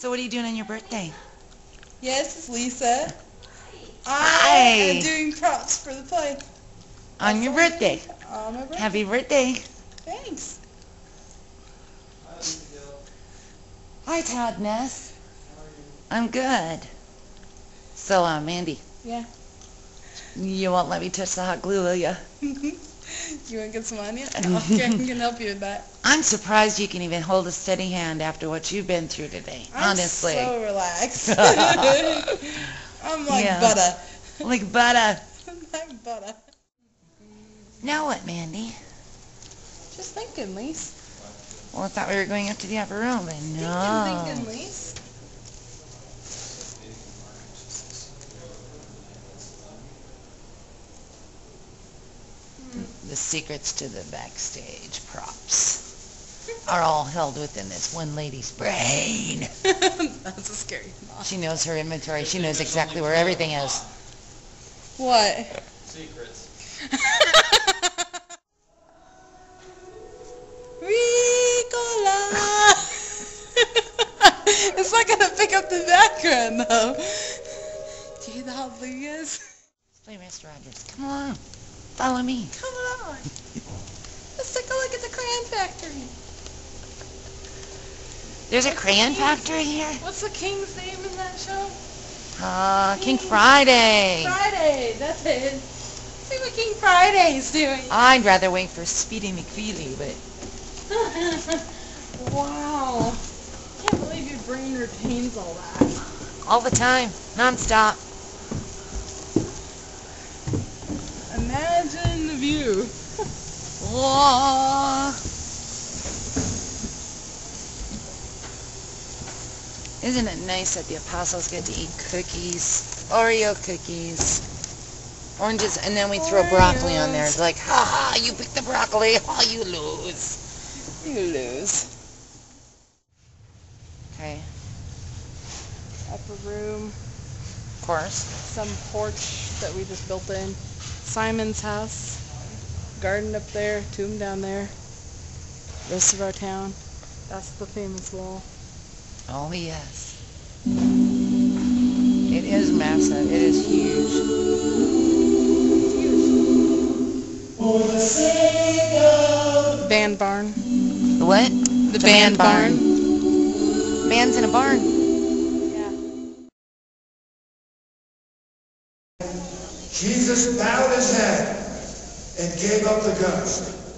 So what are you doing on your birthday? Yes, it's Lisa. I am doing props for the play. On your birthday. On my birthday. Happy birthday. Thanks. Hi, Todd Ness. How are you? I'm good. So, uh, Mandy, Yeah. you won't let me touch the hot glue, will you? you want to get some onion? Okay, I can help you with that. I'm surprised you can even hold a steady hand after what you've been through today. I'm honestly. so relaxed. I'm like Yeah. butter. Like butter. like butter. Now what, Mandy? Just thinking, Lise. Well, I thought we were going up to the upper room, but Thinking, no. thinking, Lise. The secrets to the backstage props are all held within this one lady's brain. That's a scary thought. She knows her inventory. She knows exactly where everything is. What? Secrets. Ricola! it's not gonna pick up the background though. Do you hear how big it is? Let's play Mr. Rogers. Come on. Follow me. Come on. Let's take a look at the crayon factory. There's a crayon factory here. What's the king's name in that show? Uh, King Friday. Friday. That's it. See what King Friday's doing. I'd rather wait for Speedy McFeely, but wow. I Can't believe your brain retains all that. all the time, nonstop. Imagine the view. Whoa. Isn't it nice that the apostles get to eat cookies, Oreo cookies, oranges, and then we throw broccoli on there. It's like, ha ha, you picked the broccoli, ha, you lose. You lose. Okay, Upper room. of course. Some porch that we just built in. Simon's house. Garden up there. Tomb down there. Rest of our town. That's the famous wall. Oh yes. It is massive. It is huge. Band barn. The what? The, band band, barn. barn. Band's in a barn. Yeah. Jesus bowed his head and gave up the ghost.